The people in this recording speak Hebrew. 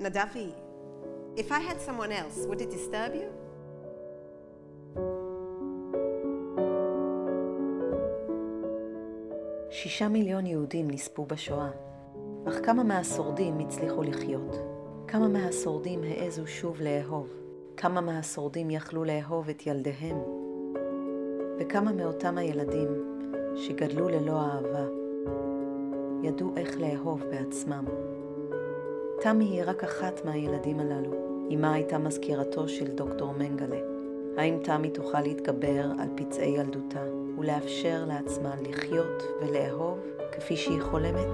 Nadafi, if I had someone else, would it disturb you? שישה מיליון יהודים נספו בשואה, אך כמה מהשורדים הצליחו לחיות? כמה מהשורדים העזו שוב לאהוב? כמה מהשורדים יכלו לאהוב את ילדיהם? וכמה מאותם הילדים שגדלו ללא אהבה, ידעו איך לאהוב בעצמם? תמי היא רק אחת מהילדים הללו. אמה הייתה מזכירתו של דוקטור מנגלה. האם תמי תוכל להתגבר על פצעי ילדותה ולאפשר לעצמה לחיות ולאהוב כפי שהיא חולמת?